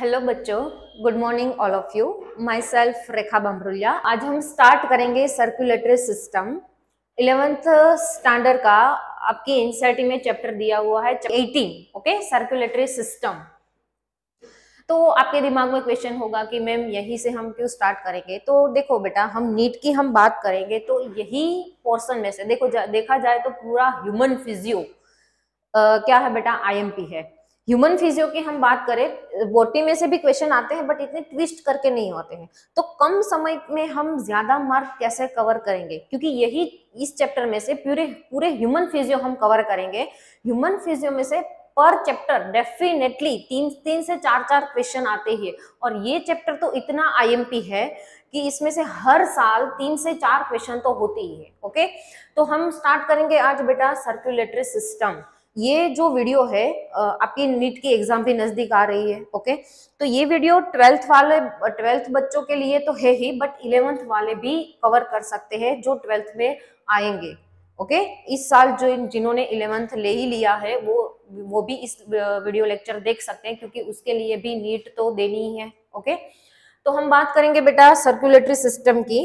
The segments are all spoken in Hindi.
हेलो बच्चों. Good morning all of you myself Rekha Bamrulia आज हम स्टार्ट करेंगे सर्कुलेटरी सिस्टम इलेवेंथ स्टैंडर्ड का आपकी एनसीईआरटी में चैप्टर दिया हुआ है 18 ओके सर्कुलेटरी सिस्टम तो आपके दिमाग में क्वेश्चन होगा कि मैम यही से हम क्यों स्टार्ट करेंगे? तो देखो बेटा हम नीट की हम बात करेंगे तो यही पोर्सन में से देखो जा, देखा जाए तो पूरा ह्यूमन फिजियो क्या है बेटा? आईएमपी है. ह्यूमन फिजियो की हम बात करें, बोटी में से भी क्वेश्चन आते हैं बट इतने ट्विस्ट करके नहीं होते हैं। तो कम समय में हम ज़्यादा मार्क कैसे कवर करेंगे? क्योंकि यही इस चैप्टर में से पूरे पूरे ह्यूमन फिजियो हम कवर करेंगे। ह्यूमन फिजियो में से पर चैप्टर डेफिनेटली तीन तीन से चार चार क्वेश्चन आते हैं। और ये चैप्टर तो इतना आईएमपी है कि इसमें से हर साल तीन से चार क्वेश्चन तो होते ही है ओके तो हम स्टार्ट करेंगे आज बेटा सर्कुलेटरी सिस्टम ये जो वीडियो है आपकी नीट की एग्ज़ाम भी नज़दीक आ रही है ओके तो ये वीडियो ट्वेल्थ वाले ट्वेल्थ बच्चों के लिए तो है ही बट इलेवेंथ वाले भी कवर कर सकते हैं जो ट्वेल्थ में आएँगे ओके इस साल जो जिन्होंने इलेवेंथ ले ही लिया है, वो वो भी इस वीडियो लेक्चर देख सकते हैं, क्योंकि उसके लिए भी नीट तो देनी ही है ओके तो हम बात करेंगे बेटा सर्कुलेटरी सिस्टम की।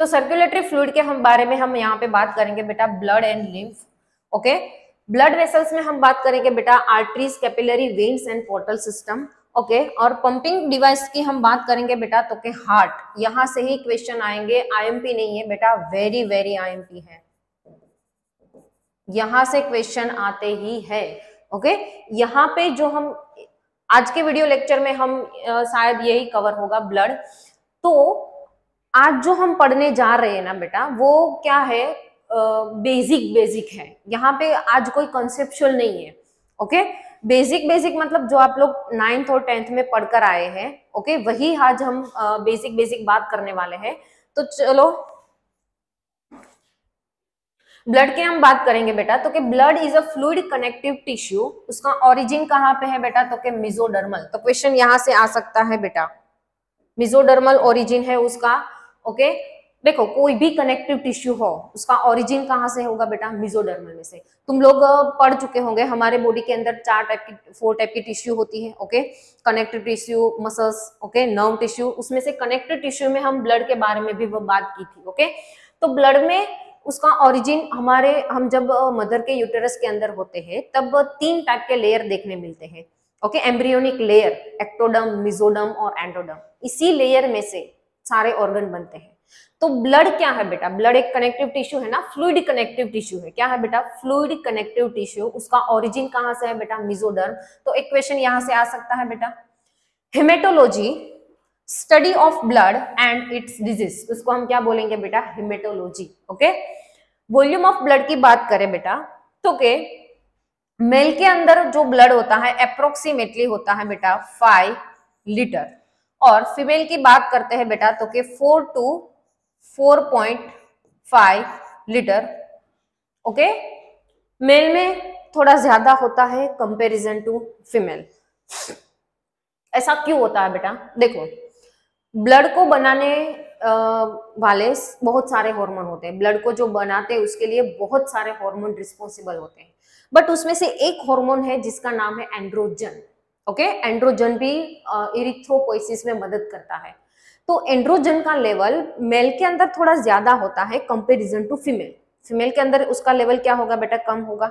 तो सर्कुलेटरी फ्लूड के हम बारे में हम यहाँ पे बात करेंगे बेटा blood and lymph okay blood vessels में हम बात करेंगे बेटा arteries capillary veins and portal system okay okay, और पंपिंग डिवाइस की हम बात करेंगे बेटा तो के हार्ट यहाँ से ही क्वेश्चन आएँगे. आईएमपी नहीं है बेटा वेरी वेरी आईएमपी है. यहाँ से क्वेश्चन आते ही है. Okay okay? यहाँ पे जो हम आज के वीडियो लेक्चर में हम शायद यही कवर होगा ब्लड तो आज जो हम पढ़ने जा रहे हैं ना बेटा वो क्या है? बेसिक बेसिक है। यहाँ पे आज कोई कॉन्सेप्चुअल नहीं है ओके बेसिक बेसिक मतलब जो आप लोग नाइन्थ और टेंथ में पढ़कर आए हैं ओके वही आज हम बेसिक बेसिक बात करने वाले हैं। तो चलो ब्लड के हम बात करेंगे बेटा। तो कि blood is a fluid connective tissue उसका ओरिजिन कहाँ पे है बेटा? तो कि मिजोडर्मल तो क्वेश्चन यहाँ से आ सकता है बेटा। मिजोडर्मल ओरिजिन है उसका ओके देखो, कोई भी कनेक्टिव टिश्यू हो, उसका ओरिजिन कहाँ से होगा बेटा? मिजोडर्मल में से। तुम लोग पढ़ चुके होंगे, हमारे बॉडी के अंदर चार टाइप की फोर टाइप की टिश्यू होती है okay connective tissue muscles okay nerve tissue उसमें से कनेक्टिव टिश्यू में हम ब्लड के बारे में भी वो बात की थी ओके तो ब्लड में उसका ओरिजिन हमारे, हम जब मदर के यूटेरस के अंदर होते हैं, तब तीन टाइप के लेयर देखने मिलते हैं okay embryonic layer ectoderm mesoderm और एंडोडम इसी लेयर में से सारे ऑर्गन बनते हैं। तो ब्लड क्या है बेटा? ब्लड एक कनेक्टिव टिश्यू है ना? फ्लूड कनेक्टिव टिश्यू है। क्या है बेटा? फ्लूइड कनेक्टिव टिश्यू उसका ओरिजिन कहाँ से है बेटा? मिजोडर्म तो एक क्वेश्चन यहाँ से आ सकता है बेटा। Haematology study of blood and its disease उसको हम क्या बोलेंगे बेटा? Haematology okay volume of blood की बात करें बेटा तो के मेल के अंदर जो ब्लड होता है अप्रोक्सीमेटली होता है बेटा फाइव लीटर और फीमेल की बात करते हैं बेटा तो के four to 4.5 litre, okay? Male में थोड़ा ज़्यादा होता है कंपैरिजन टू फीमेल ऐसा क्यों होता है बेटा? देखो ब्लड को बनाने वाले बहुत सारे हार्मोन होते हैं। ब्लड को जो बनाते हैं, उसके लिए बहुत सारे हार्मोन रिस्पॉन्सिबल होते हैं। बट उसमें से एक हार्मोन है जिसका नाम है एंड्रोजन ओके? एंड्रोजन भी इरिथ्रोपोइसिस में मदद करता है। तो एंड्रोजन का लेवल मेल के अंदर थोड़ा ज़्यादा होता है कंपेरिजन टू फीमेल फीमेल के अंदर उसका लेवल क्या होगा बेटा? कम होगा।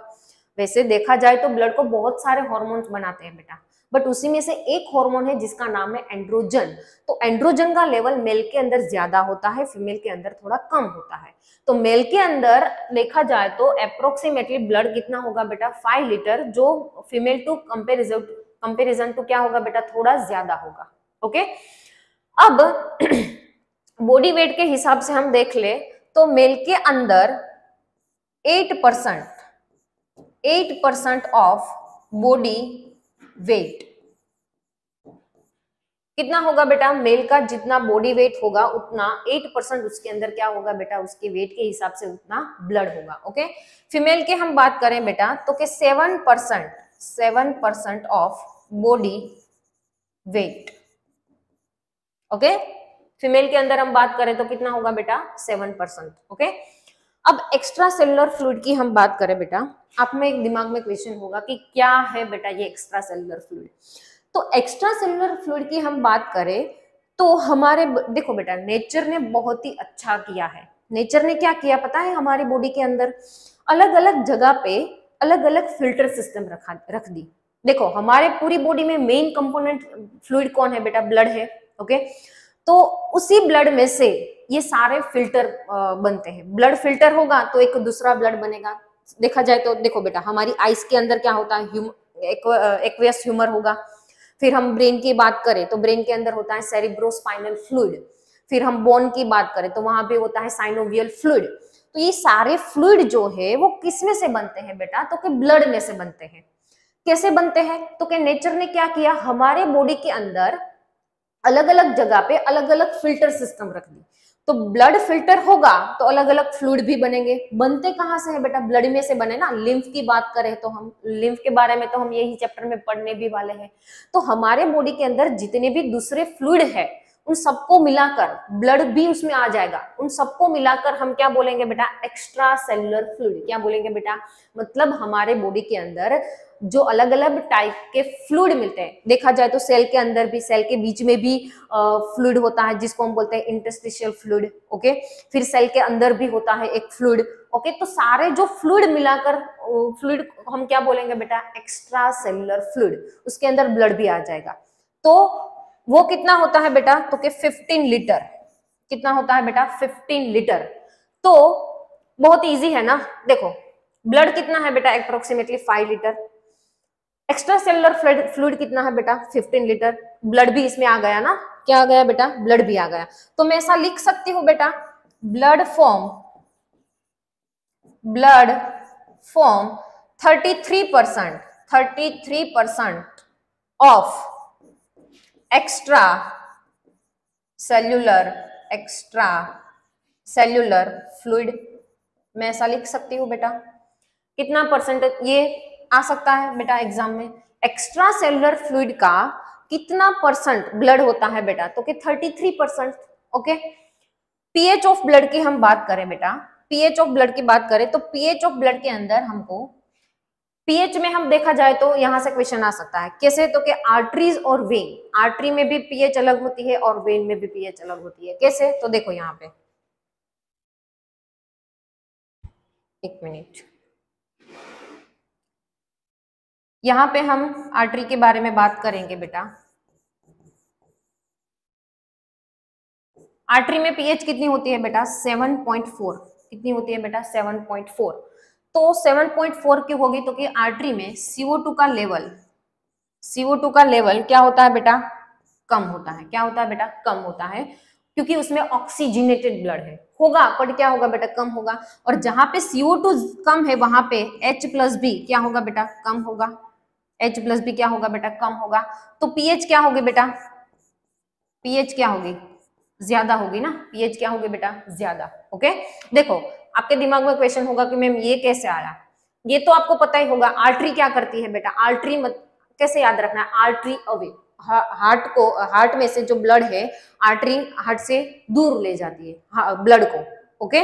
वैसे देखा जाए तो ब्लड को बहुत सारे हॉर्मोन्स बनाते हैं बेटा। बट उसी में से एक हार्मोन है जिसका नाम है एंड्रोजन तो एंड्रोजन का लेवल मेल के अंदर ज़्यादा होता है फीमेल के अंदर थोड़ा कम होता है। तो मेल के अंदर देखा जाए तो अप्रोक्सीमेटली ब्लड कितना होगा बेटा? फाइव लीटर जो female to comparison comparison to क्या होगा बेटा? थोड़ा ज़्यादा होगा। ओके अब बॉडी वेट के हिसाब से हम देख ले तो मेल के अंदर eight percent eight percent of body weight कितना होगा बेटा? मेल का जितना बॉडी वेट होगा, उतना एट परसेंट उसके अंदर क्या होगा बेटा? उसके वेट के हिसाब से उतना ब्लड होगा ओके फीमेल के हम बात करें बेटा तो के seven percent seven percent of body weight okay? Female के अंदर हम बात करें तो कितना होगा बेटा? Seven percent okay? अब एक्स्ट्रा सेलुलर फ्लूड की हम बात करें बेटा, आप में एक दिमाग में क्वेश्चन होगा कि क्या है बेटा ये एक्स्ट्रा सेलुलर फ्लूड तो एक्स्ट्रा सेलुलर फ्लूड की हम बात करें तो हमारे देखो बेटा नेचर ने बहुत ही अच्छा किया है। नेचर ने क्या किया पता है हमारी बॉडी के अंदर? अलग अलग जगह पे अलग अलग फ़िल्टर सिस्टम रखा, रख दी। देखो, हमारे पूरी बॉडी में मेन कंपोनेंट फ्लूड कौन है बेटा? ब्लड है। ओके? तो उसी ब्लड में से ये सारे फ़िल्टर बनते हैं। ब्लड फ़िल्टर होगा तो एक दूसरा ब्लड बनेगा। देखा जाए तो देखो बेटा, हमारी आइस के अंदर क्या होता है? एक्वेस ह्यूमर होगा। फिर हम ब्रेन की बात करें तो ब्रेन के अंदर होता है सेरिब्रोस्पाइनल फ्लूड फिर हम बोन की बात करें तो वहाँ पे होता है साइनोवियल फ्लूड तो ये सारे फ्लूड जो है, वो किसमें से बनते हैं बेटा? तो कि ब्लड में से बनते हैं। कैसे बनते हैं? तो कि नेचर ने क्या किया? हमारे बॉडी के अंदर अलग अलग जगह पे अलग अलग फ़िल्टर सिस्टम रख दी। तो ब्लड फ़िल्टर होगा तो अलग अलग फ्लूड भी बनेंगे। बनते कहाँ से है बेटा? ब्लड में से बने ना। लिम्फ की बात करें तो हम लिम्फ के बारे में तो हम यही चैप्टर में पढ़ने भी वाले हैं। तो हमारे बॉडी के अंदर जितने भी दूसरे फ्लूड है उन सबको मिलाकर ब्लड भी उसमें आ जाएगा। उन सबको मिलाकर हम क्या बोलेंगे बेटा? एक्स्ट्रा सेलुलर फ्लूड क्या बोलेंगे बेटा? मतलब हमारे बॉडी के अंदर जो अलग अलग टाइप के फ्लूड मिलते हैं। देखा जाए तो सेल के अंदर भी सेल के बीच में भी फ्लूड होता है, जिसको हम बोलते हैं इंटरस्टिशियल फ्लूड ओके फिर सेल के अंदर भी होता है एक फ्लूड ओके तो सारे जो फ्लूड मिलाकर फ्लूड हम क्या बोलेंगे बेटा? एक्स्ट्रा सेलुलर फ्लूड उसके अंदर ब्लड भी आ जाएगा। तो वो कितना होता है बेटा? तो के 15 लीटर कितना होता है बेटा? 15 लीटर तो बहुत इजी है ना? देखो ब्लड कितना है बेटा approximately 5 litre extra cellular fluid कितना है बेटा? 15 लीटर ब्लड भी इसमें आ गया ना? क्या आ गया बेटा? ब्लड भी आ गया। तो मैं ऐसा लिख सकती हूँ बेटा blood form blood form 33 percent thirty three percent of extracellular extracellular fluid मैं ऐसा लिख सकती हूँ बेटा। कितना परसेंट ये आ सकता है बेटा एग्ज़ाम में? एक्स्ट्रा सेलुलर फ्लूड का कितना परसेंट ब्लड होता है बेटा? तो कि 33 percent okay pH of blood की हम बात करें बेटा। पीएच ऑफ़ ब्लड की बात करें तो पीएच ऑफ़ ब्लड के अंदर हमको पीएच में हम देखा जाए तो यहाँ से क्वेश्चन आ सकता है। कैसे? तो कि आर्टरीज और वेन आर्टरी में भी पीएच अलग होती है और वेन में भी पीएच अलग होती है। कैसे? तो देखो यहाँ पे। एक मिनट यहाँ पे हम आर्टरी के बारे में बात करेंगे बेटा। आर्टरी में पीएच कितनी होती है बेटा? 7.4 कितनी होती है बेटा? 7.4 तो 7.4 की होगी तो कि आर्टरी में CO2 का लेवल CO2 का लेवल क्या होता है बेटा? कम होता है। क्या होता है बेटा? कम होता है। क्योंकि उसमें ऑक्सीजनेटेड ब्लड है। होगा बट क्या होगा बेटा? कम होगा। और जहाँ पे CO2 कम है, वहाँ पे H प्लस बी क्या होगा बेटा? कम होगा। H प्लस बी क्या होगा बेटा? कम होगा। तो पीएच क्या होगी बेटा? पीएच क्या होगी? ज़्यादा होगी ना? पीएच क्या होगी बेटा? ज़्यादा। ओके देखो आपके दिमाग में क्वेश्चन होगा कि मैम ये कैसे आया ये तो आपको पता ही होगा आर्टरी क्या करती है बेटा? आर्टरी मत, कैसे याद रखना? है आर्टरी अवे हार्ट को हार्ट में से जो ब्लड है आर्टरी हार्ट से दूर ले जाती है ब्लड को ओके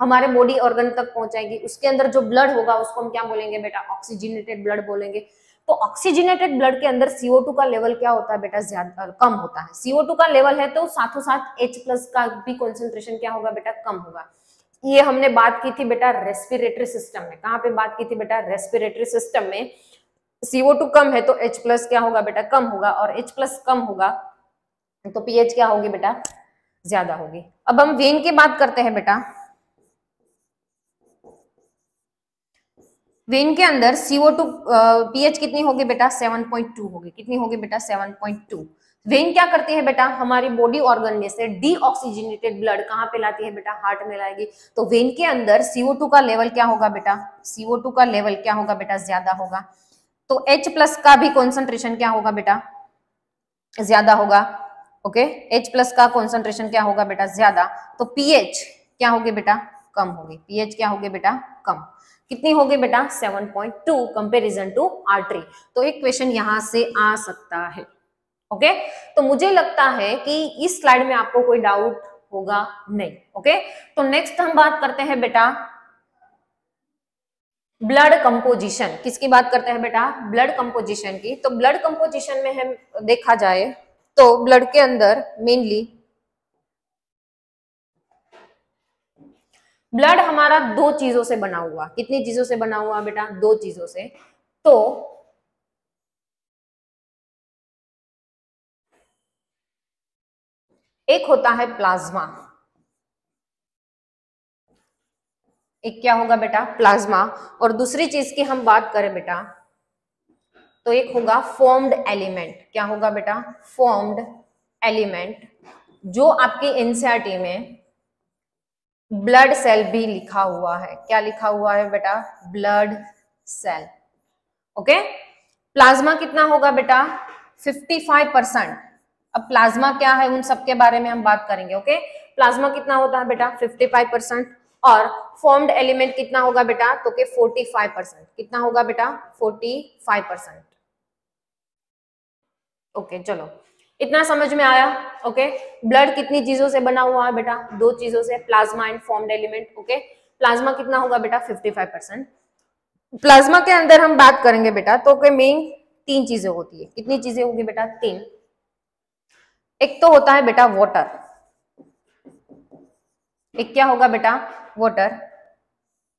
हमारे बॉडी ऑर्गन तक पहुंचाएगी। उसके अंदर जो ब्लड होगा, उसको हम क्या बोलेंगे बेटा? ऑक्सीजनेटेड ब्लड बोलेंगे। तो ऑक्सीजनेटेड ब्लड के अंदर CO2 का लेवल क्या होता है बेटा? ज़्यादा, कम होता है। CO2 का लेवल है तो साथों साथ H प्लस का भी कॉन्सेंट्रेशन क्या होगा बेटा? कम होगा। ये हमने बात की थी बेटा रेस्पिरेटरी सिस्टम में। कहाँ पे बात की थी बेटा? रेस्पिरेटरी सिस्टम में CO2 कम है तो H प्लस क्या होगा बेटा? कम होगा और H प्लस कम होगा तो पीएच क्या होगी बेटा? ज़्यादा होगी। अब हम वेन की बात करते हैं बेटा। वेन के अंदर सीओ CO2 पीएच कितनी होगी बेटा? 7.2 होगी। कितनी होगी बेटा? 7.2 वेन क्या करती है बेटा? हमारी बॉडी ऑर्गन में से डीऑक्सीजनेटेड ब्लड कहाँ पे लाती है बेटा? हार्ट में लाएगी। तो वेन के अंदर CO2 का लेवल क्या होगा बेटा? CO2 का लेवल क्या होगा बेटा? ज़्यादा होगा। तो H प्लस का भी कॉन्सेंट्रेशन क्या होगा बेटा? ज़्यादा होगा। ओके H प्लस का कॉन्सेंट्रेशन क्या होगा बेटा? ज़्यादा। तो पीएच क्या होगी बेटा? कम होगी। पीएच क्या होगी बेटा? कम। कितनी होगी बेटा? 7.2 कंपैरिजन टू आर्टरी तो एक क्वेश्चन यहाँ से आ सकता है। ओके? तो मुझे लगता है कि इस स्लाइड में आपको कोई डाउट होगा नहीं, ओके? तो नेक्स्ट हम बात करते हैं बेटा ब्लड कंपोजिशन किसकी बात करते हैं बेटा? ब्लड कंपोजिशन की। तो ब्लड कंपोजिशन में हम देखा जाए तो ब्लड के अंदर मेनली ब्लड हमारा दो चीज़ों से बना हुआ। कितनी चीज़ों से बना हुआ बेटा? दो चीज़ों से। तो एक होता है प्लाज्मा। एक क्या होगा बेटा? प्लाज्मा। और दूसरी चीज़ की हम बात करें बेटा तो एक होगा फॉर्म्ड एलिमेंट क्या होगा बेटा? फॉर्म्ड एलिमेंट जो आपकी एनसीआरटी में ब्लड सेल भी लिखा हुआ है। क्या लिखा हुआ है बेटा? ब्लड सेल ओके प्लाज्मा कितना होगा बेटा? 55 परसेंट अब प्लाज्मा क्या है, उन सब के बारे में हम बात करेंगे, ओके? प्लाज्मा कितना होता है बेटा? 55 परसेंट और फॉर्म्ड एलिमेंट कितना होगा बेटा? तो के 45 परसेंट कितना होगा बेटा? 45 परसेंट ओके, चलो। इतना समझ में आया, ओके? ब्लड कितनी चीज़ों से बना हुआ है बेटा? दो चीज़ों से, plasma and formed element okay? Plasma कितना होगा बेटा? 55 परसेंट प्लाज्मा के अंदर हम बात करेंगे बेटा तो के मेन तीन चीज़ें होती है। कितनी चीज़ें होगी बेटा? तीन। एक तो होता है बेटा वाटर एक क्या होगा बेटा? वाटर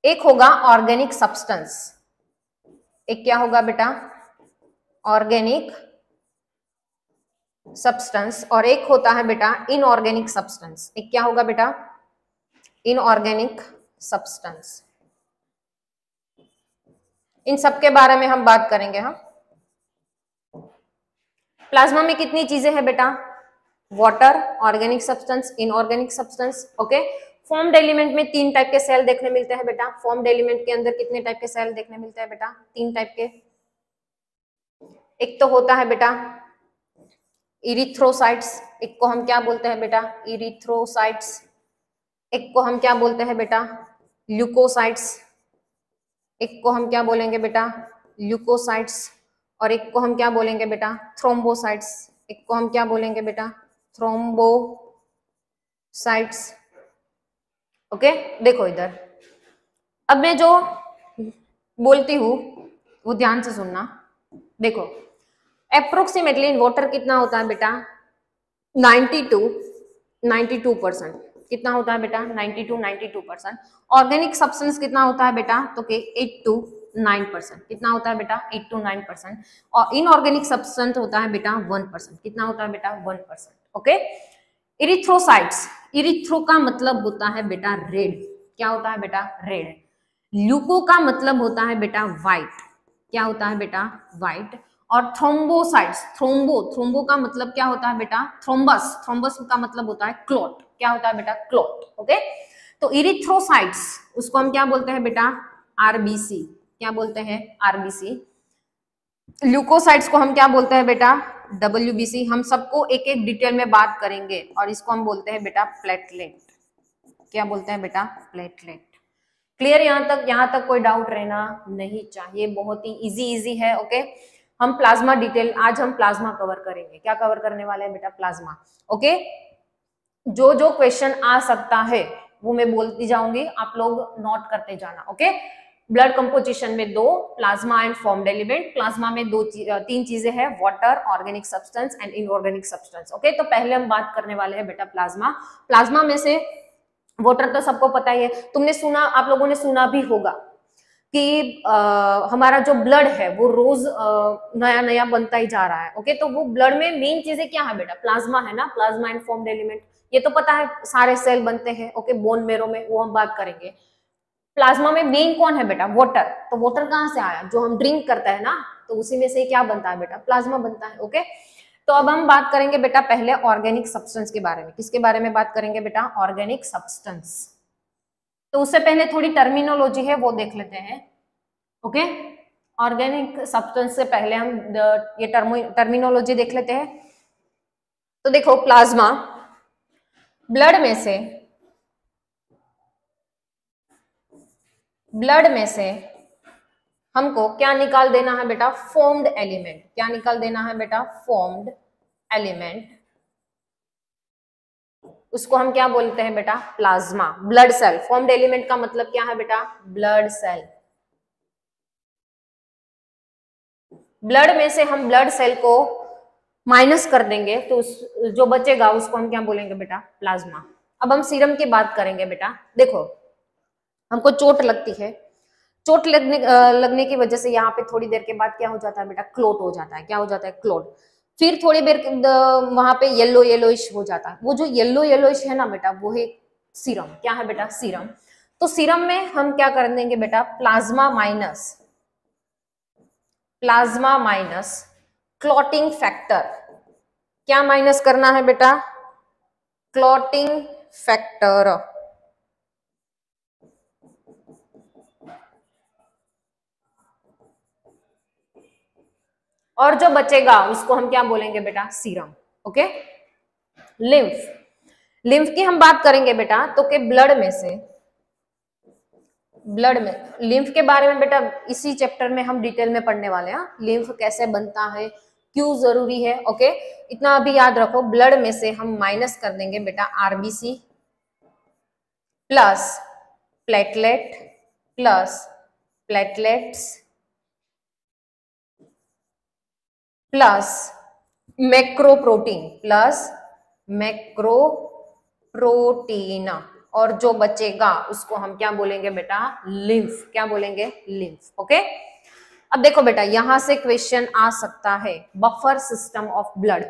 एक होगा ऑर्गेनिक सब्सटेंस एक क्या होगा बेटा? ऑर्गेनिक सब्सटेंस और एक होता है बेटा इनऑर्गेनिक सब्सटेंस एक क्या होगा बेटा? इनऑर्गेनिक सब्सटेंस इन सब के बारे में हम बात करेंगे हम प्लाज्मा में कितनी चीज़ें हैं बेटा? Water organic substance inorganic substance okay formed element में तीन टाइप के सेल देखने मिलते हैं बेटा। फॉर्म्ड एलिमेंट के अंदर कितने टाइप के सेल देखने मिलते हैं बेटा? तीन टाइप के। एक तो होता है बेटा इरिथ्रोसाइट्स एक को हम क्या बोलते हैं बेटा? इरिथ्रोसाइट्स एक को हम क्या बोलते हैं बेटा? ल्यूकोसाइट्स एक को हम क्या बोलेंगे बेटा? ल्यूकोसाइट्स और एक को हम क्या बोलेंगे बेटा? थ्रोम्बोसाइट्स एक को हम क्या बोलेंगे बेटा? थ्रोम्बोसाइट्स ओके देखो इधर। अब मैं जो बोलती हूँ, वो ध्यान से सुनना। देखो अप्रोक्सीमेटली इन वाटर कितना होता है बेटा? 92 92 परसेंट। कितना होता है बेटा? 92 92 परसेंट। ऑर्गेनिक सब्सटेंस कितना होता है बेटा? तो के 8 टू 9 परसेंट। कितना होता है बेटा? 8 टू 9 परसेंट। और इनऑर्गेनिक सब्सटेंस होता है बेटा 1 परसेंट। कितना होता है बेटा? 1 परसेंट। ओके? इरिथ्रोसाइट्स इरिथ्रो का मतलब होता है बेटा रेड क्या होता है बेटा? रेड ल्यूको का मतलब होता है बेटा व्हाइट क्या होता है बेटा? व्हाइट और थ्रोम्बोसाइट्स थ्रोम्बो थ्रोम्बो का मतलब क्या होता है बेटा? थ्रोम्बस थ्रोम्बस का मतलब होता है क्लोट क्या होता है बेटा? Clot okay? तो इरिथ्रोसाइट्स उसको हम क्या बोलते हैं बेटा? आरबीसी क्या बोलते हैं? आरबीसी ल्यूकोसाइट्स को हम क्या बोलते हैं बेटा? डब्ल्यू हम सबको एक एक डिटेल में बात करेंगे और इसको हम बोलते हैं बेटा प्लेटलेट क्या बोलते हैं बेटा? प्लेटलेट क्लियर यहाँ तक यहाँ तक कोई डाउट रहना नहीं चाहिए। बहुत ही इजी इजी है ओके हम प्लाज्मा डिटेल आज हम प्लाज्मा कवर करेंगे। क्या कवर करने वाले हैं बेटा? प्लाज्मा ओके जो जो क्वेश्चन आ सकता है, वो मैं बोलती जाऊँगी। आप लोग नोट करते जाना ओके ब्लड कंपोजिशन में दो plasma and formed element. Plasma में दो तीन चीज़ें हैं water organic substance and inorganic substance okay तो पहले हम बात करने वाले हैं बेटा प्लाज्मा। प्लाज्मा में से वाटर तो सबको पता ही है। तुमने सुना आप लोगों ने सुना भी होगा कि आ, हमारा जो ब्लड है वो रोज आ, नया नया बनता ही जा रहा है ओके तो वो ब्लड में मेन चीज़ें क्या है बेटा? प्लाज्मा है ना? Plasma and formed element. ये तो पता है सारे सेल बनते हैं ओके बोन मेरो में वो हम बात करेंगे। प्लाज्मा में मेन कौन है बेटा? वाटर तो वाटर कहाँ से आया? जो हम ड्रिंक करते हैं ना तो उसी में से क्या बनता है बेटा? प्लाज्मा बनता है ओके तो अब हम बात करेंगे बेटा पहले ऑर्गेनिक सब्सटेंस के बारे में। किसके बारे में बात करेंगे बेटा? ऑर्गेनिक सब्सटेंस तो उससे पहले थोड़ी टर्मिनोलॉजी है, वो देख लेते हैं ओके ऑर्गेनिक सब्सटेंस से पहले हम ये टर्मिनोलॉजी देख लेते हैं। तो देखो प्लाज्मा ब्लड में से ब्लड में से हमको क्या निकाल देना है बेटा? फॉर्म्ड एलिमेंट क्या निकाल देना है बेटा? फॉर्म्ड एलिमेंट उसको हम क्या बोलते हैं बेटा? Plasma blood cell formed element का मतलब क्या है बेटा? ब्लड सेल ब्लड में से हम ब्लड सेल को माइनस कर देंगे तो उस, जो बचेगा, उसको हम क्या बोलेंगे बेटा? प्लाज्मा अब हम सीरम की बात करेंगे बेटा। देखो हमको चोट लगती है। चोट लगने लगने की वजह से यहाँ पे थोड़ी देर के बाद क्या हो जाता है बेटा? क्लोट हो जाता है। क्या हो जाता है? क्लोट। फिर थोड़ी देर वहाँ पे येलो येलोइश हो जाता है। वो जो येलो येलोइश है ना बेटा, वो है सीरम क्या है बेटा? सीरम तो सीरम में हम क्या कर देंगे बेटा? Plasma minus plasma minus clotting factor क्या माइनस करना है बेटा? क्लॉटिंग फैक्टर और जो बचेगा, उसको हम क्या बोलेंगे बेटा? सीरम ओके लिम्फ लिम्फ की हम बात करेंगे बेटा तो के ब्लड में से ब्लड में लिम्फ के बारे में बेटा, इसी चैप्टर में हम डिटेल में पढ़ने वाले हैं। लिम्फ कैसे बनता है, क्यों ज़रूरी है ओके इतना अभी याद रखो ब्लड में से हम माइनस कर देंगे बेटा RBC plus platelet plus platelets plus macroprotein plus macroprotein और जो बचेगा, उसको हम क्या बोलेंगे बेटा? लिम्फ क्या बोलेंगे? लिम्फ ओके अब देखो बेटा, यहाँ से क्वेश्चन आ सकता है buffer system of blood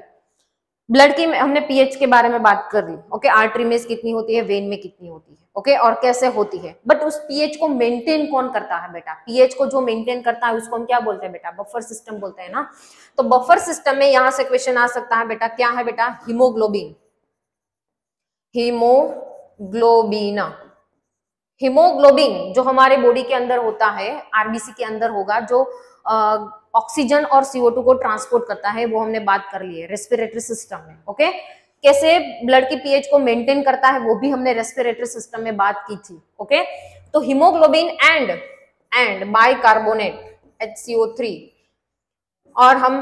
blood की हमने पीएच के बारे में बात कर ली ओके आर्टरी में कितनी होती है वेन में कितनी होती है ओके और कैसे होती है? बट उस पीएच को मेंटेन कौन करता है बेटा? पीएच को जो मेंटेन करता है, उसको हम क्या बोलते हैं बेटा? बफर सिस्टम बोलते हैं ना? तो बफर सिस्टम में यहाँ से क्वेश्चन आ सकता है बेटा, क्या है बेटा? हिमोग्लोबिन हिमोग्लोबिन हिमोग्लोबिन जो हमारे बॉडी के अंदर होता है आरबीसी के अंदर होगा, जो ऑक्सीजन और सीओ को ट्रांसपोर्ट करता है, वो हमने बात कर ली है रेस्पिरेटरी सिस्टम में ओके कैसे ब्लड की पीएच को मेंटेन करता है, वो भी हमने रेस्पिरेटरी सिस्टम में बात की थी ओके तो haemoglobin and and bicarbonate HCO3 और हम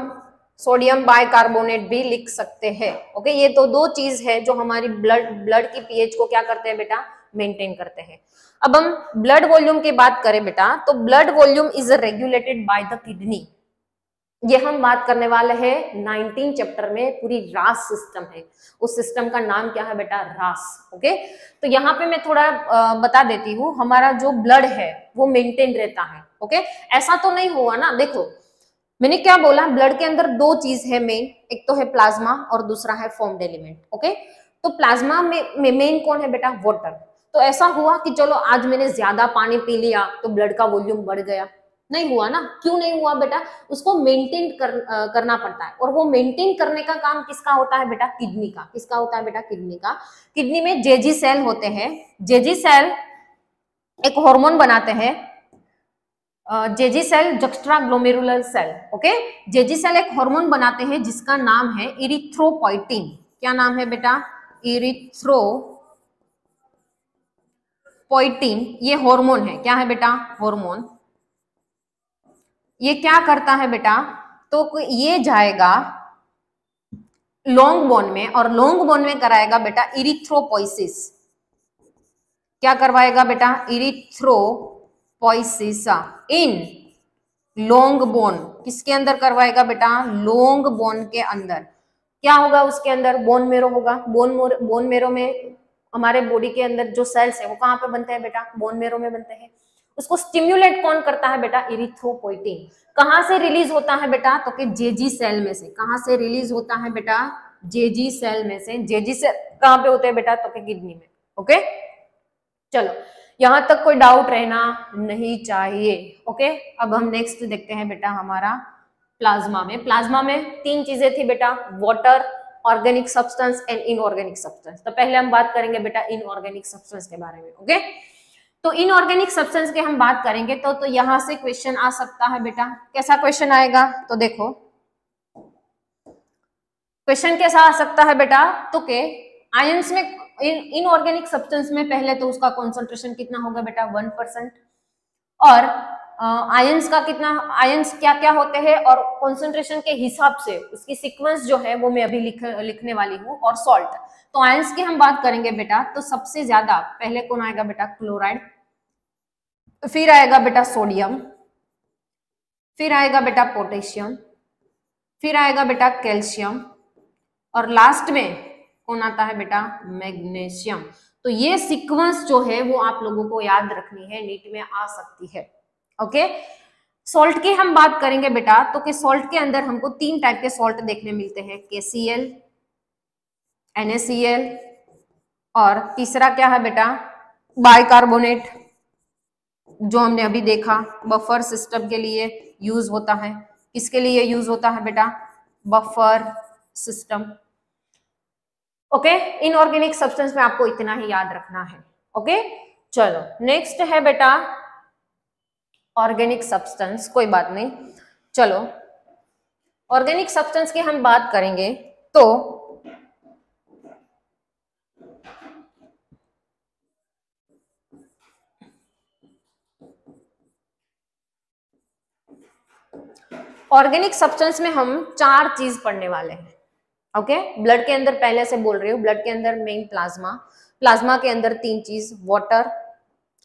सोडियम बाइकार्बोनेट भी लिख सकते हैं ओके ये तो दो चीज़ है जो हमारी ब्लड ब्लड की पीएच को क्या करते हैं बेटा? मेंटेन करते हैं। अब हम ब्लड वॉल्यूम की बात करें बेटा तो blood volume is regulated by the kidney ये हम बात करने वाले हैं 19 चैप्टर में पूरी रास सिस्टम है। उस सिस्टम का नाम क्या है बेटा? रास, ओके? तो यहाँ पे मैं थोड़ा बता देती हूँ, हमारा जो ब्लड है, वो मेंटेन रहता है, ओके? ऐसा तो नहीं हुआ ना? देखो, मैंने क्या बोला, ब्लड के अंदर दो चीज़ है मेन एक तो है प्लाज्मा और दूसरा है फॉर्म्ड एलिमेंट ओके? तो प्लाज्मा में मेन कौन है बेटा? वाटर तो ऐसा हुआ कि चलो आज मैंने ज़्यादा पानी पी लिया तो ब्लड का वॉल्यूम बढ़ गया। नहीं हुआ ना? क्यों नहीं हुआ बेटा? उसको मेंटेन कर, करना पड़ता है। और वो मेंटेन करने का काम किसका होता है बेटा? किडनी का। किसका होता है बेटा? किडनी का। किडनी में जेजी सेल होते हैं। जेजी सेल एक हार्मोन बनाते हैं। JG cell juxtaglomerular cell okay JG cell एक हार्मोन बनाते हैं जिसका नाम है इरिथ्रोपोइटिन क्या नाम है बेटा? इरिथ्रो पोइटिन ये हार्मोन है। क्या है बेटा? हार्मोन ये क्या करता है बेटा? तो ये जाएगा लॉन्ग बोन में, और लॉन्ग बोन में कराएगा बेटा इरिथ्रोपोइसिस क्या करवाएगा बेटा? इरिथ्रोपोइसिस इन लॉन्ग बोन किसके अंदर करवाएगा बेटा? लॉन्ग बोन के अंदर। क्या होगा उसके अंदर? बोन मेरो होगा। बोन बोन मेरो में हमारे बॉडी के अंदर जो सेल्स है, वो कहाँ पे बनते हैं बेटा? बोन मेरो में बनते हैं। उसको स्टिम्युलेट कौन करता है बेटा? इरिथ्रोपोइटिन कहाँ से रिलीज़ होता है बेटा? तो कि जेजी सेल में से। कहाँ से रिलीज़ होता है बेटा? जेजी सेल में से। जेजी सेल कहाँ पे होते हैं बेटा? तो कि किडनी में। ओके चलो, यहाँ तक कोई डाउट रहना नहीं चाहिए। ओके अब हम नेक्स्ट देखते हैं बेटा हमारा प्लाज्मा में। प्लाज्मा में तीन चीज़ें थी बेटा। Water organic substance and inorganic substance तो पहले हम बात करेंगे बेटा इनऑर्गेनिक सब्सटेंस के बारे में। ओके तो इनऑर्गेनिक सब्सटेंस के हम बात करेंगे तो तो यहाँ से क्वेश्चन आ सकता है बेटा। कैसा क्वेश्चन आएगा? तो देखो। क्वेश्चन कैसा आ सकता है बेटा? तो के आयंस में इनऑर्गेनिक सब्सटेंस में पहले तो उसका कॉन्सेंट्रेशन कितना होगा बेटा? वन परसेंट और आयंस का कितना आयंस क्या क्या होते हैं और कॉन्सेंट्रेशन के हिसाब से उसकी सीक्वेंस जो है वो मैं अभी लिख, लिखने वाली हूँ और सॉल्ट तो आयंस की हम बात करेंगे बेटा तो सबसे ज़्यादा, पहले कौन आएगा बेटा? क्लोराइड फिर आएगा बेटा सोडियम फिर आएगा बेटा पोटेशियम फिर आएगा बेटा कैल्शियम और लास्ट में कौन आता है बेटा? मैग्नेशियम तो ये सीक्वेंस जो है वो आप लोगों को याद रखनी है नीट में आ सकती है। ओके सॉल्ट की हम बात करेंगे बेटा तो कि सॉल्ट के अंदर हमको तीन टाइप के सॉल्ट देखने मिलते हैं के सी केसीएल एनएसीएल और तीसरा क्या है बेटा? बाइकार्बोनेट जो हमने अभी देखा बफर सिस्टम के लिए यूज़ होता है। किसके लिए यूज़ होता है बेटा? Buffer system okay inorganic substance में आपको इतना ही याद रखना है। ओके चलो नेक्स्ट है बेटा ऑर्गेनिक सब्सटेंस, कोई बात नहीं। चलो, ऑर्गेनिक सब्सटेंस की हम बात करेंगे तो ऑर्गेनिक सब्सटेंस में हम चार चीज़ पढ़ने वाले हैं, ओके? ब्लड के अंदर पहले से बोल रही हूँ, ब्लड के अंदर मेन प्लाज्मा प्लाज्मा के अंदर तीन चीज़, water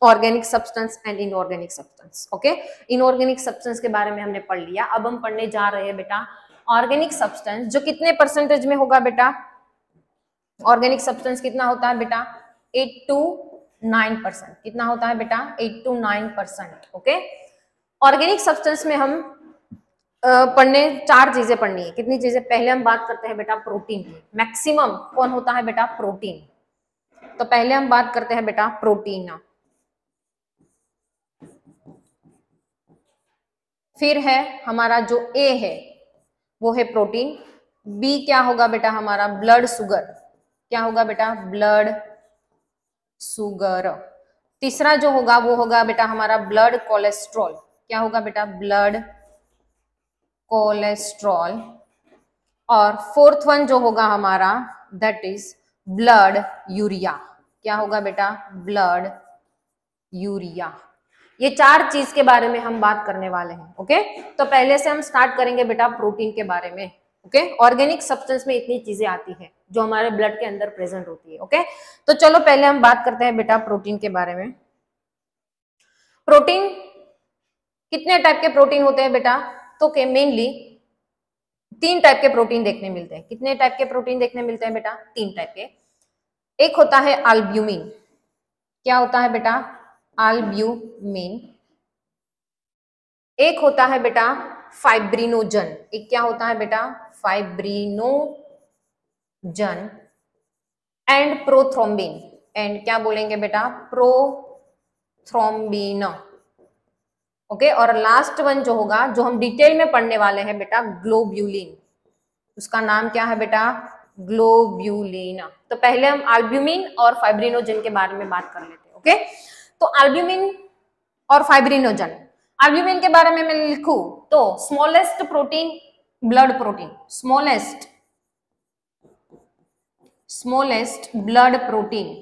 organic substance and inorganic substance, okay? Inorganic substance के बारे में हमने पढ़ लिया। अब हम पढ़ने जा रहे हैं बेटा ऑर्गेनिक सब्सटेंस, जो कितने परसेंटेज में होगा बेटा? ऑर्गेनिक सब्सटेंस कितना होता है बेटा? एट टू नाइन परसेंट कितना होता है बेटा? Eight to nine percent okay? Organic substance में हम पढ़ने चार चीज़ें पढ़नी है। कितनी चीज़ें? पहले हम बात करते हैं बेटा प्रोटीन की। मैक्सिमम कौन होता है बेटा? प्रोटीन। तो पहले हम बात करते हैं बेटा प्रोटीन फिर है हमारा जो ए है, वो है प्रोटीन बी क्या होगा बेटा हमारा? ब्लड सुगर क्या होगा बेटा? ब्लड सुगर तीसरा जो होगा, वो होगा बेटा हमारा ब्लड कोलेस्ट्रॉल क्या होगा बेटा? ब्लड कोलेस्ट्रॉल और फोर्थ वन जो होगा हमारा दैट इज़ ब्लड यूरिया क्या होगा बेटा? ब्लड यूरिया ये चार चीज़ के बारे में हम बात करने वाले हैं ओके तो पहले से हम स्टार्ट करेंगे बेटा प्रोटीन के बारे में ओके ऑर्गेनिक सब्सटेंस में इतनी चीज़ें आती है जो हमारे ब्लड के अंदर प्रेजेंट होती है ओके तो चलो पहले हम बात करते हैं बेटा प्रोटीन के बारे में। प्रोटीन कितने टाइप के प्रोटीन होते हैं बेटा? तो के मेनली तीन टाइप के प्रोटीन देखने मिलते हैं। कितने टाइप के प्रोटीन देखने मिलते हैं बेटा? तीन टाइप के। एक होता है अल्ब्यूमिन क्या होता है बेटा? अल्ब्यूमिन एक होता है बेटा फाइब्रिनोजन। एक क्या होता है बेटा? Fibrinogen and prothrombin. एंड क्या बोलेंगे बेटा? प्रोथ्रोम्बिन। ओके, और लास्ट वन जो होगा, जो हम डिटेल में पढ़ने वाले हैं बेटा ग्लोब्यूलिन उसका नाम क्या है बेटा? ग्लोब्यूलिन तो पहले हम अल्ब्यूमिन और फाइब्रिनोजन के बारे में बात कर लेते हैं, ओके? तो अल्ब्यूमिन और फाइब्रिनोजन अल्ब्यूमिन के बारे में मैं लिखू तो smallest protein blood protein smallest smallest blood protein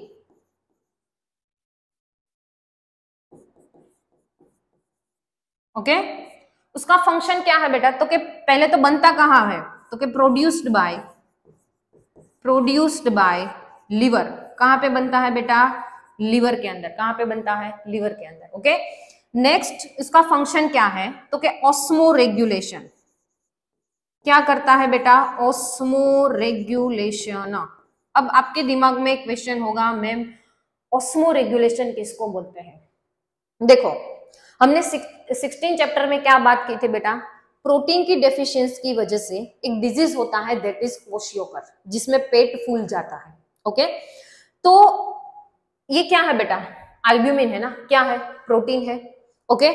okay उसका फ़ंक्शन क्या है बेटा? तो के पहले तो बनता कहाँ है? तो के produced by produced by liver कहाँ पे बनता है बेटा? लिवर के अंदर। कहाँ पे बनता है? लिवर के अंदर ओके नेक्स्ट इसका फ़ंक्शन क्या है? तो के ऑस्मो रेगुलेशन क्या करता है बेटा? ऑस्मो रेगुलेशन अब आपके दिमाग में क्वेश्चन होगा मैम ऑस्मो रेगुलेशन किसको बोलते हैं? देखो, हमने सिक्सटीन चैप्टर में क्या बात की थी बेटा? प्रोटीन की डेफिशिएंसी की वजह से एक डिज़ीज़ होता है दैट इज़ कोशियोकर जिसमें पेट फूल जाता है ओके तो ये क्या है बेटा? अल्ब्यूमिन है ना? क्या है? प्रोटीन है। ओके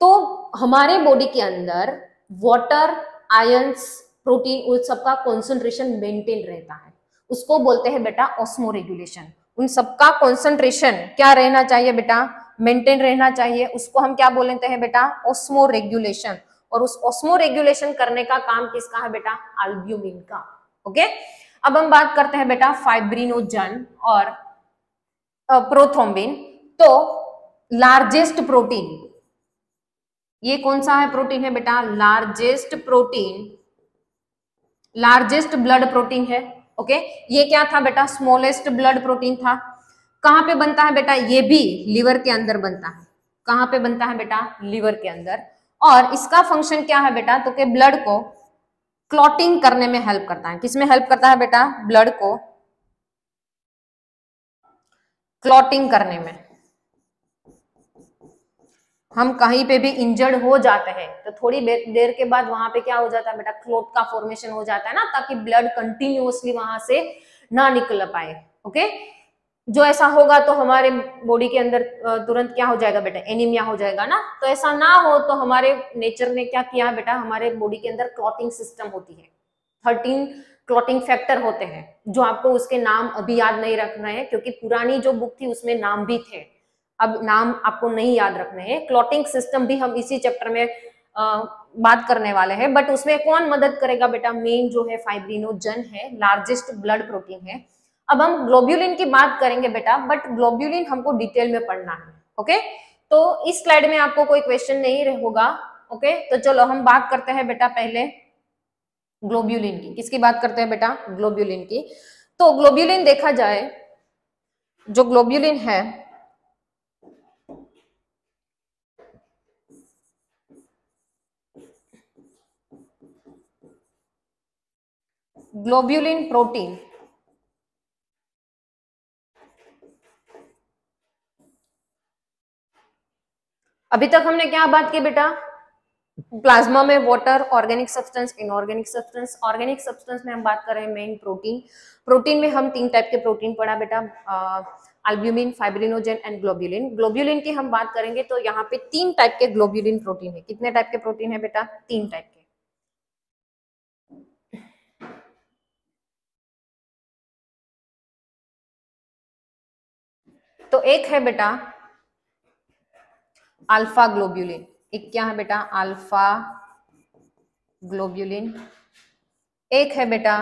तो हमारे बॉडी के अंदर वाटर आयंस प्रोटीन उन सबका कॉन्सेंट्रेशन मेंटेन रहता है। उसको बोलते हैं बेटा ऑस्मो रेगुलेशन उन सबका कॉन्सेंट्रेशन क्या रहना चाहिए बेटा? मेंटेन रहना चाहिए। उसको हम क्या बोलते हैं बेटा? ऑस्मो रेगुलेशन और उस ऑस्मो रेगुलेशन करने का काम किसका है बेटा? अल्ब्यूमिन का। ओके अब हम बात करते हैं बेटा फाइब्रिनोजन और प्रोथ्रोम्बिन तो लार्जेस्ट प्रोटीन ये कौन सा है प्रोटीन है बेटा? Largest protein largest blood protein है ओके ये क्या था बेटा? स्मॉलेस्ट ब्लड प्रोटीन था। कहाँ पे बनता है बेटा? ये भी लिवर के अंदर बनता है। कहाँ पे बनता है बेटा? लिवर के अंदर। और इसका फ़ंक्शन क्या है बेटा? तो कि ब्लड को क्लॉटिंग करने में हेल्प करता है। किसमें हेल्प करता है बेटा? ब्लड को क्लॉटिंग करने में। हम कहीं पे भी इंजर्ड हो जाते हैं तो थोड़ी देर के बाद वहाँ पे क्या हो जाता है बेटा क्लोट का फॉर्मेशन हो जाता है ना, ताकि ब्लड कंटिन्यूसली वहाँ से ना निकल पाए ओके जो ऐसा होगा तो हमारे बॉडी के अंदर तुरंत क्या हो जाएगा बेटा एनीमिया हो जाएगा ना? तो ऐसा ना हो तो हमारे नेचर ने क्या किया बेटा, हमारे बॉडी के अंदर क्लॉटिंग सिस्टम होती है। थर्टीन क्लॉटिंग फैक्टर होते हैं जो आपको उसके नाम अभी याद नहीं रख रहे हैं क्योंकि पुरानी जो बुक थी उसमें नाम भी थे। अब नाम आपको नहीं याद रखने हैं। क्लॉटिंग सिस्टम भी हम इसी चैप्टर में आ, बात करने वाले हैं। बट उसमें कौन मदद करेगा बेटा? मेन जो है फाइब्रिनोजन है लार्जेस्ट ब्लड प्रोटीन है। अब हम ग्लोब्यूलिन की बात करेंगे बेटा बट ग्लोब्यूलिन हमको डिटेल में पढ़ना है ओके तो इस स्लाइड में आपको कोई क्वेश्चन नहीं होगा ओके तो चलो हम बात करते हैं बेटा पहले। ग्लोब्यूलिन की। किसकी बात करते हैं बेटा? ग्लोब्यूलिन की। तो ग्लोब्यूलिन देखा जाए, जो ग्लोब्यूलिन है, ग्लोब्यूलिन प्रोटीन, अभी तक हमने क्या बात की बेटा? प्लाज्मा में water organic substance inorganic substance organic substance में हम बात कर रहे हैं मेन प्रोटीन प्रोटीन में हम तीन टाइप के प्रोटीन पढ़ा बेटा। Albumin fibrinogen and globulin globulin की हम बात करेंगे तो यहाँ पे तीन टाइप के ग्लोब्यूलिन प्रोटीन है। कितने टाइप के प्रोटीन है बेटा? तीन टाइप के। तो एक है बेटा अल्फ़ा ग्लोब्यूलिन एक क्या है बेटा? Alpha globulin. एक है बेटा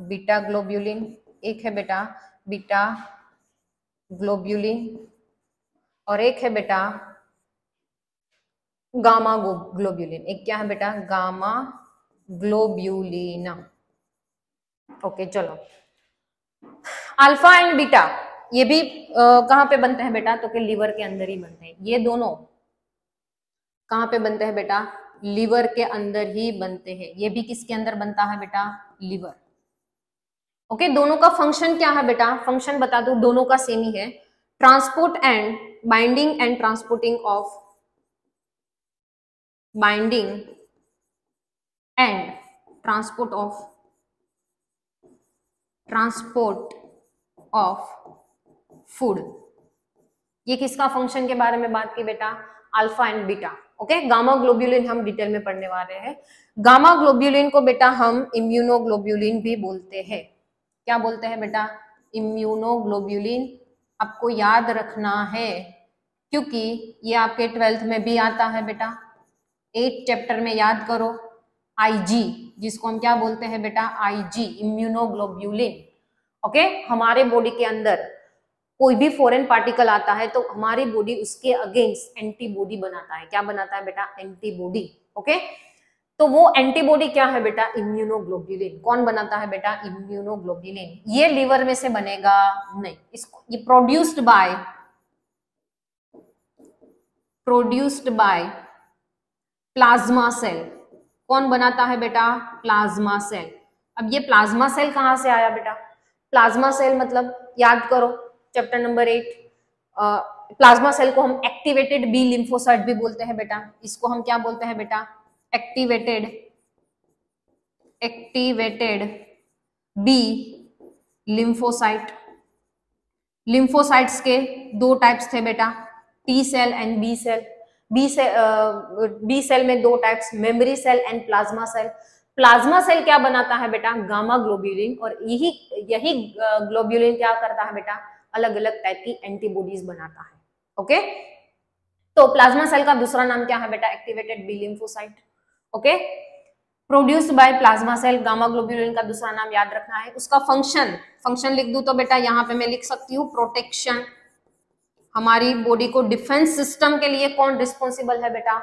बीटा ग्लोब्यूलिन। एक है बेटा बीटा ग्लोब्यूलिन। और एक है बेटा गामा ग्लोब्यूलिन। एक क्या है बेटा? Gamma globulin. ओके, चलो। अल्फ़ा एंड बीटा, ये भी कहाँ पे बनते हैं बेटा? तो के लिवर के अंदर ही बनते हैं। ये दोनों कहाँ पे बनते हैं बेटा? लीवर के अंदर ही बनते हैं। ये भी किसके अंदर बनता है बेटा? लीवर। ओके okay, दोनों का फ़ंक्शन क्या है बेटा? फ़ंक्शन बता दो दोनों का सेम ही है। Transport and binding and transporting of binding and transport of transport of food ये किसका फ़ंक्शन के बारे में बात की बेटा? Alpha and beta okay gamma globulin हम डिटेल में पढ़ने वाले हैं। गामा ग्लोब्यूलिन को बेटा हम इम्यूनोग्लोब्यूलिन भी बोलते हैं। क्या बोलते हैं बेटा? इम्यूनोग्लोब्यूलिन आपको याद रखना है, क्योंकि ये आपके ट्वेल्थ में भी आता है बेटा। एट चैप्टर में याद करो। आईजी जिसको हम क्या बोलते हैं बेटा? आईजी इम्यूनोग्लोब्यूलिन ओके हमारे बॉडी के अंदर कोई भी फॉरेन पार्टिकल आता है तो हमारी बॉडी उसके अगेंस्ट एंटीबॉडी बनाता है। क्या बनाता है बेटा? एंटीबॉडी ओके तो वो एंटीबॉडी क्या है बेटा? इम्यूनोग्लोब्युलिन कौन बनाता है बेटा? इम्यूनोग्लोब्युलिन ये लीवर में से बनेगा? नहीं। इसको ये produced by produced by plasma cell कौन बनाता है बेटा? प्लाज्मा सेल अब ये प्लाज्मा सेल कहाँ से आया बेटा? प्लाज्मा सेल मतलब याद करो chapter number eight plasma cell को हम एक्टिवेटेड बी लिम्फोसाइट भी बोलते हैं बेटा। इसको हम क्या बोलते हैं बेटा? Activated activated B lymphocyte lymphocytes के दो टाइप्स थे बेटा T cell and B cell B cell B cell में दो types memory cell and plasma cell plasma cell क्या बनाता है बेटा? गामा ग्लोब्यूलिन और यही यही ग्लोब्यूलिन क्या करता है बेटा? अलग अलग टाइप की एंटीबॉडीज बनाता है ओके तो प्लाज्मा सेल का दूसरा नाम क्या है बेटा? Activated B lymphocyte okay produced by plasma cell gamma globulin का दूसरा नाम याद रखना है। उसका फ़ंक्शन फ़ंक्शन लिख दू तो बेटा यहाँ पे मैं लिख सकती हूँ प्रोटेक्शन हमारी बॉडी को डिफेंस सिस्टम के लिए कौन रिस्पॉन्सिबल है बेटा?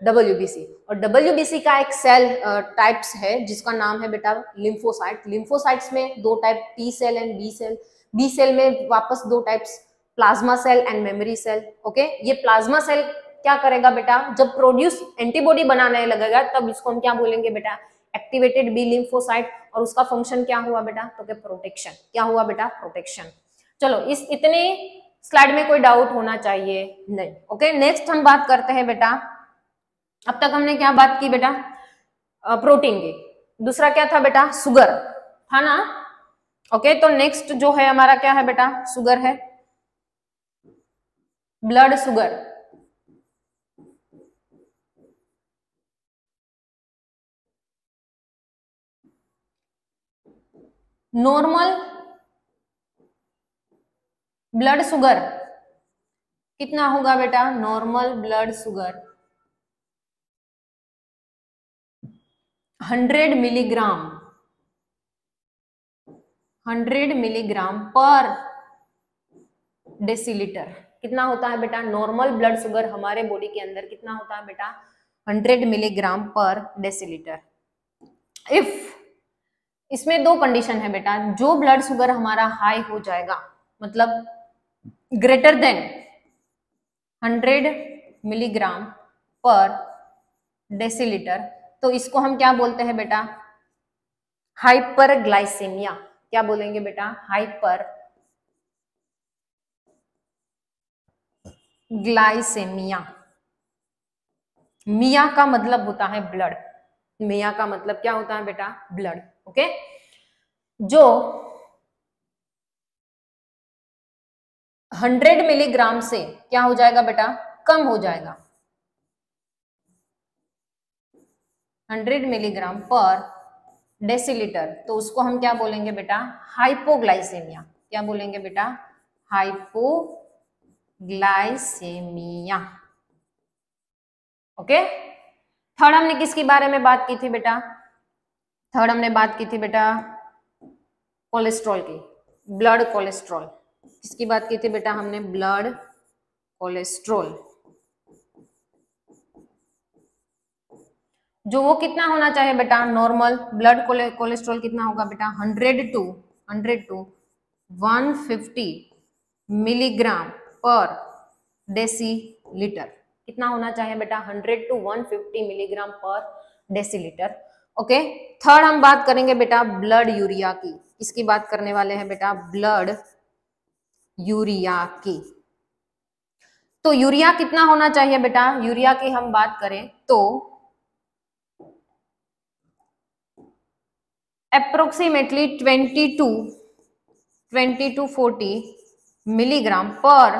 डब्ल्यूबीसी और डब्ल्यूबीसी का एक सेल टाइप्स है, जिसका नाम है बेटा लिम्फोसाइट लिम्फोसाइट्स में दो type T cell and B cell B cell में वापस दो types plasma cell and memory cell okay ये प्लाज्मा सेल क्या करेगा बेटा? जब प्रोड्यूस एंटीबॉडी बनाने लगेगा, तब इसको हम क्या बोलेंगे बेटा? एक्टिवेटेड बी लिम्फोसाइट और उसका फ़ंक्शन क्या हुआ बेटा? तो क्या प्रोटेक्शन क्या हुआ बेटा? प्रोटेक्शन चलो, इस इतने स्लाइड में कोई डाउट होना चाहिए? नहीं ओके नेक्स्ट हम बात करते हैं बेटा। अब तक हमने क्या बात की बेटा? प्रोटीन की। दूसरा क्या था बेटा? सुगर था ना? ओके तो नेक्स्ट जो है हमारा क्या है बेटा? सुगर है। Blood sugar normal blood sugar कितना होगा बेटा? Normal blood sugar 100 milligram 100 milligram per decilitre. कितना होता है बेटा? नॉर्मल ब्लड शुगर हमारे बॉडी के अंदर कितना होता है बेटा? 100 मिलीग्राम पर डेसीलीटर। इफ़ इसमें दो कंडीशन है बेटा। जो ब्लड शुगर हमारा हाई हो जाएगा मतलब greater than 100 milligram per decilitre तो इसको हम क्या बोलते हैं बेटा? हाइपर ग्लाइसेमिया क्या बोलेंगे बेटा? हाइपर ग्लाइसेमिया मिया का मतलब होता है ब्लड मिया का मतलब क्या होता है बेटा? ब्लड ओके जो 100 मिलीग्राम से क्या हो जाएगा बेटा? कम हो जाएगा. 100 मिलीग्राम पर डेसीलीटर तो उसको हम क्या बोलेंगे बेटा? हाइपोग्लाइसेमिया। क्या बोलेंगे बेटा? हाइपोग्लाइसेमिया। ओके? थर्ड हमने किसके बारे में बात की थी बेटा? थर्ड हमने बात की थी बेटा कोलेस्ट्रॉल की। Blood cholesterol. किसकी बात की थी बेटा हमने? Blood cholesterol. जो वो कितना होना चाहिए बेटा? नॉर्मल ब्लड कोलेस्ट्रॉल कितना होगा बेटा? Hundred to hundred to one fifty milligram per decilitre कितना होना चाहिए बेटा? Hundred to one fifty milligram per decilitre okay third हम बात करेंगे बेटा ब्लड यूरिया की। इसकी बात करने वाले हैं बेटा? ब्लड यूरिया की। तो यूरिया कितना होना चाहिए बेटा? यूरिया की हम बात करें तो approximately 20 to 20 to 40 milligram per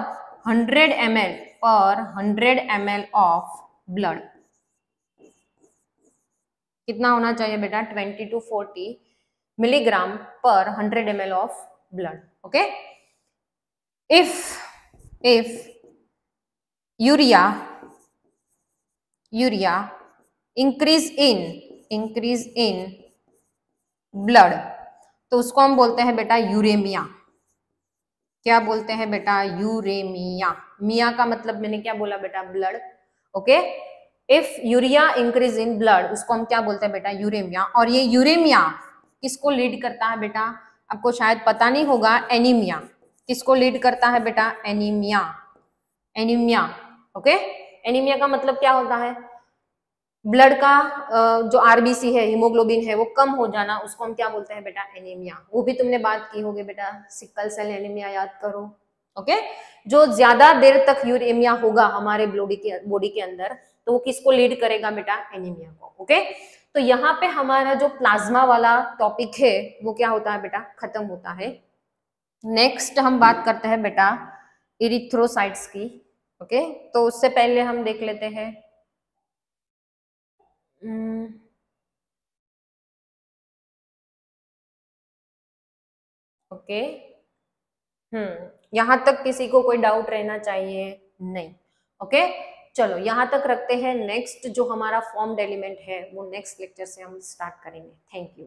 100 ml per 100 ml of blood कितना होना चाहिए बेटा? 20 to 40 milligram per 100 ml of blood okay if if urea urea increase in increase in blood तो उसको हम बोलते हैं बेटा यूरेमिया। क्या बोलते हैं बेटा? यूरेमिया। मिया का मतलब मैंने क्या बोला बेटा? Blood. Okay? If urea increase in blood उसको हम क्या बोलते हैं बेटा? यूरेमिया। और ये यूरेमिया किसको लीड करता है बेटा? आपको शायद पता नहीं होगा, एनीमिया। किसको लीड करता है बेटा? एनीमिया। एनीमिया। ओके? एनीमिया का मतलब क्या होता है? ब्लड का जो आरबीसी है हीमोग्लोबिन है, वो कम हो जाना, उसको हम क्या बोलते हैं बेटा? एनीमिया वो भी तुमने बात की होगी बेटा सिक्कल सेल एनीमिया याद करो ओके जो ज़्यादा देर तक यूरेमिया होगा हमारे बॉडी के बॉडी के अंदर तो वो किसको लीड करेगा बेटा? एनीमिया को ओके तो यहाँ पे हमारा जो प्लाज्मा वाला टॉपिक है, वो क्या होता है बेटा? खत्म होता है। नेक्स्ट हम बात करते हैं बेटा इरिथ्रोसाइट्स की ओके तो उससे पहले हम देख लेते हैं। ओके हम्म यहाँ तक किसी को कोई डाउट रहना चाहिए? नहीं. ओके चलो, यहाँ तक रखते हैं. नेक्स्ट जो हमारा फॉर्म एलिमेंट है, वो नेक्स्ट लेक्चर से हम स्टार्ट करेंगे. Thank you